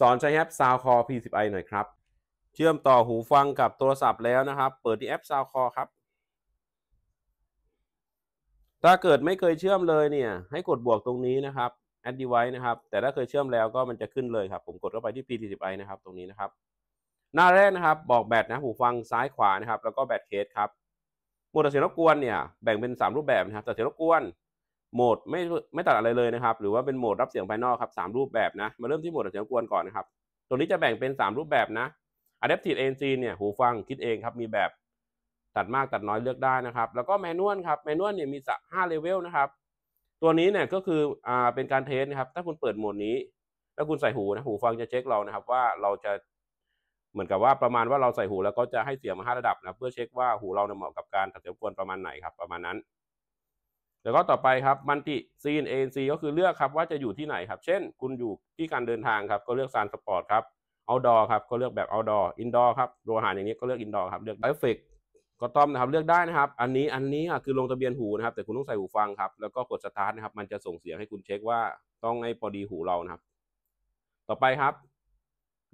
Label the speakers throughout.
Speaker 1: สอนใช้แอป SoundCall P10i หน่อยครับ เชื่อมต่อหูฟังกับโทรศัพท์แล้วนะครับ เปิดที่แอป SoundCall ครับ ถ้าเกิดไม่เคยเชื่อมเลยเนี่ย ให้กดบวกตรงนี้นะครับ add device นะครับ แต่ถ้าเคยเชื่อมแล้วก็มันจะขึ้นเลยครับ ผมกดเข้าไปที่ P10i นะครับ ตรงนี้นะครับ หน้าแรกนะครับ บอกแบตนะหูฟังซ้ายขวานะครับ แล้วก็แบตเคสครับโหมดตัดเสียงรบกวนเนี่ยแบ่งเป็น 3 รูปแบบนะครับตัดเสียงรบกวน โหมดไม่ไม่ตัดอะไรเลยนะครับ หรือว่าเป็นโหมดรับเสียงภายนอกครับสามรูปแบบนะ มาเริ่มที่โหมดตัดเสียงกวนก่อนนะครับ ตัวนี้จะแบ่งเป็น 3 รูปแบบนะ Adaptive ANC เนี่ยหูฟังคิดเองครับ มีแบบตัดมากตัดน้อยเลือกได้นะครับ แล้วก็แมนนวลครับ แมนนวลเนี่ยมีสัก5เลเวลนะครับ ตัวนี้เนี่ยก็คืออ่าเป็นการเทสนะครับ ถ้าคุณเปิดโหมดนี้แล้วคุณใส่หูนะ หูฟังจะเช็คเรานะครับ ว่าเราจะเหมือนกับว่าประมาณว่าเราใส่หูแล้วก็จะให้เสียงมาห้าระดับนะเพื่อเช็คว่าหูเราเนี่ยเหมาะกับการตัดเสียงกวนประมาณไหนครับประมาณนั้น แล้วก็ต่อไปครับมันติซีนเอ็นซีก็คือเลือกครับว่าจะอยู่ที่ไหนครับ เช่น คุณอยู่ที่การเดินทางครับ ก็เลือกซานสปอร์ตครับเอาดอครับก็เลือกแบบเอาดออินดอร์ครับโรงอาหารอย่างนี้ก็เลือกอินดอร์ครับเลือกเอฟเฟกก็ต้อมนะครับเลือกได้นะครับ อันนี้อันนี้อะคือลงทะเบียนหูนะครับ แต่คุณต้องใส่หูฟังครับ แล้วก็กดสตาร์ทนะครับ มันจะส่งเสียงให้คุณเช็คว่าต้องให้พอดีหูเรานะครับ ต่อไปครับ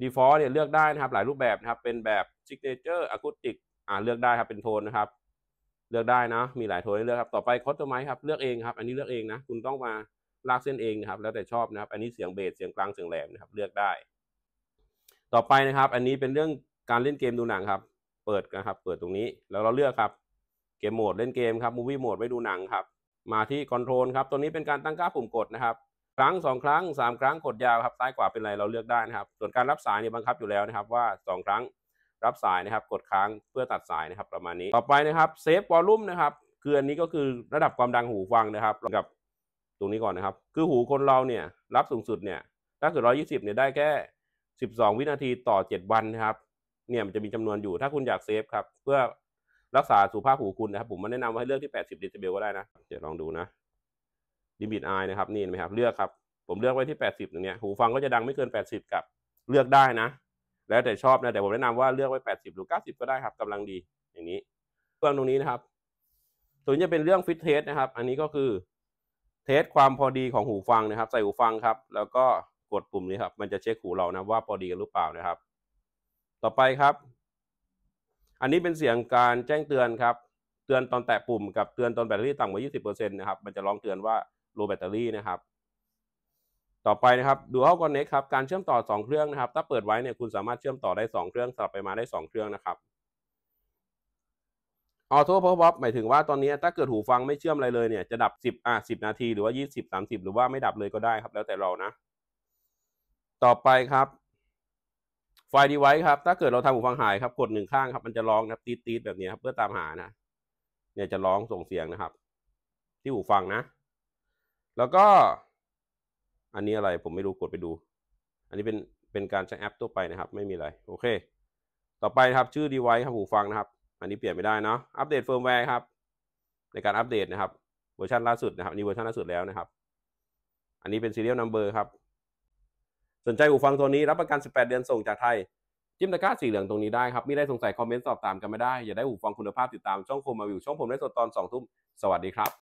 Speaker 1: default เนี่ยเลือกได้นะครับ หลายรูปแบบนะครับ เป็นแบบ signature acoustic อ่าเลือกได้ครับเป็นโทนนะครับ เลือกได้นะ มีหลายโทนให้เลือกครับ ต่อไป custom ไหมครับ เลือกเองครับ อันนี้เลือกเองนะ คุณต้องมาลากเส้นเองนะครับ แล้วแต่ชอบนะครับ อันนี้เสียงเบส เสียงกลาง เสียงแหลมนะครับ เลือกได้ ต่อไปนะครับ อันนี้เป็นเรื่องการเล่นเกมดูหนังครับ เปิดนะครับ เปิดตรงนี้ แล้วเราเลือกครับ game mode เล่นเกมครับ movie mode ไว้ดูหนังครับ มาที่ control ครับ ตัวนี้เป็นการตั้งค่าปุ่มกดนะครับ ครั้งสองครั้งสามครั้ง กดยาวครับ ซ้ายขวาเป็นไรเราเลือกได้นะครับ ส่วนการรับสายเนี่ยบังคับอยู่แล้วนะครับ ว่าสองครั้ง รับสายนะครับ กดค้างเพื่อตัดสายนะครับ ประมาณนี้ต่อไปนะครับ safe volume นะครับคืออันนี้ก็คือระดับความดังหูฟังนะครับกับตรงนี้ก่อนนะครับ คือหูคนเราเนี่ยรับสูงสุดเนี่ยถ้าเกิดร้อยยี่สิบเนี่ยได้แค่สิบสองวินาทีต่อเจ็ดวันนะครับเนี่ยมันจะมีจำนวนอยู่ถ้าคุณอยาก save ครับเพื่อรักษาสุขภาพหูคุณนะครับ ผมมาแนะนำให้เลือกที่ 80เดซิเบลก็ได้นะ เดี๋ยวลองดูนะ limit high นะครับเห็นไหมครับ เลือกครับ ผมเลือกไว้ที่ 80อย่างเนี้ยหูฟังก็จะดังไม่เกิน 80 กับ เลือกได้นะ แล้วแต่ชอบนะแต่ผมแนะนำว่าเลือกไว้ 80 หรือ 90 ก็ได้ครับกำลังดีอย่างนี้เครื่องตรงนี้นะครับส่วนจะเป็นเรื่อง fit test นะครับ อันนี้ก็คือ test ความพอดีของหูฟังนะครับ ใส่หูฟังครับ แล้วก็กดปุ่มนี้ครับ มันจะเช็คหูเรานะว่าพอดีกันหรือเปล่านะครับ ต่อไปครับ อันนี้เป็นเสียงการแจ้งเตือนครับ เตือนตอนแตะปุ่มกับเตือนตอนแบตเตอรี่ต่ำกว่า 20%นะครับ มันจะร้องเตือนว่าโลแบตเตอรี่นะครับ ต่อไปนะครับ Dual Connect ครับการเชื่อมต่อ 2 เครื่องนะครับ ถ้าเปิดไว้เนี่ยคุณสามารถเชื่อมต่อได้ 2 เครื่องสลับไปมาได้ 2 เครื่องนะครับ Auto Power Off หมายถึงว่าตอนนี้ถ้าเกิดหูฟังไม่เชื่อมอะไรเลยเนี่ยจะดับ 10อะ10 นาทีหรือว่า 20 30 หรือว่าไม่ดับเลยก็ได้ครับ แล้วแต่เรานะ ต่อไปครับ ไฟดีไว้ครับ ถ้าเกิดเราทำหูฟังหายครับกดหนึ่งข้างครับ มันจะร้องนะครับตีดแบบนี้ครับเพื่อตามหานะ เนี่ยจะร้องส่งเสียงนะครับ ที่หูฟังนะ แล้วก็ อันนี้อะไรผมไม่รู้กดไปดู อันนี้เป็นเป็นการใช้แอปทั่วไปนะครับ ไม่มีอะไร โอเค ต่อไปครับชื่อ device ครับหูฟังนะครับ อันนี้เปลี่ยนไม่ได้เนาะอัปเดตเฟิร์มแวร์ครับ ในการอัปเดตนะครับเวอร์ชันล่าสุดนะครับนี่เวอร์ชันล่าสุดแล้วนะครับ อันนี้เป็น serial number ครับ สนใจหูฟังตัวนี้รับประกัน 18 เดือนส่งจากไทยจิ้มตะกร้าสีเหลืองตรงนี้ได้ครับมีได้สงสัยคอมเมนต์สอบถามกันไม่ได้ อย่าได้หูฟังคุณภาพติดตามช่องโคมาวิวช่องผมได้สดตอน2ทุ่มสวัสดีครับ